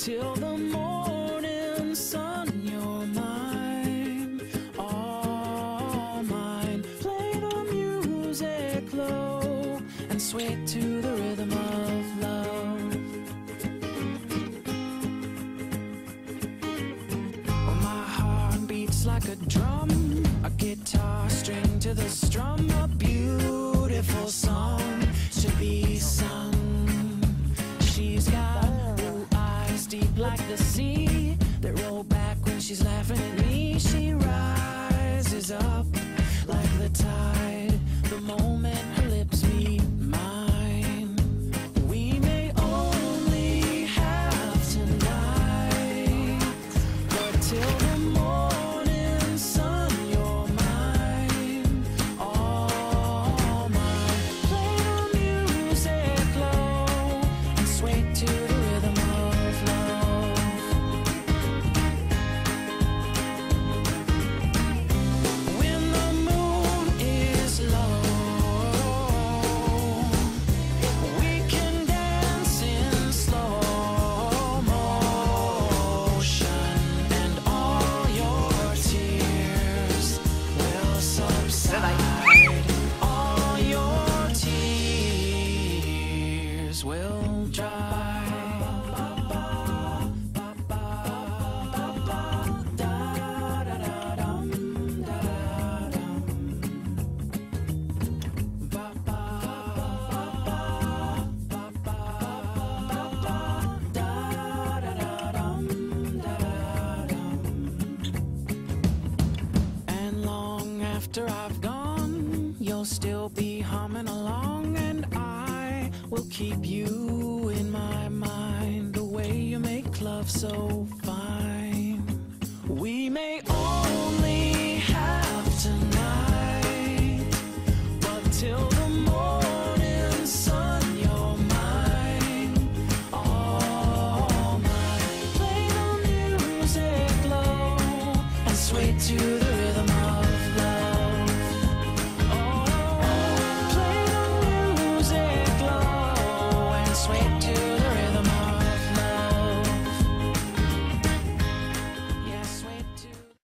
Till the morning sun, you're mine, all mine. Play the music low and sway to the rhythm of love. My heart beats like a drum, a guitar string to the strum, like the sea that roll back when she's laughing at me. She rises up like the tide the moment her lips meet mine. We may only have tonight, but till after I've gone, you'll still be humming along, and I will keep you in my mind the way you make love so may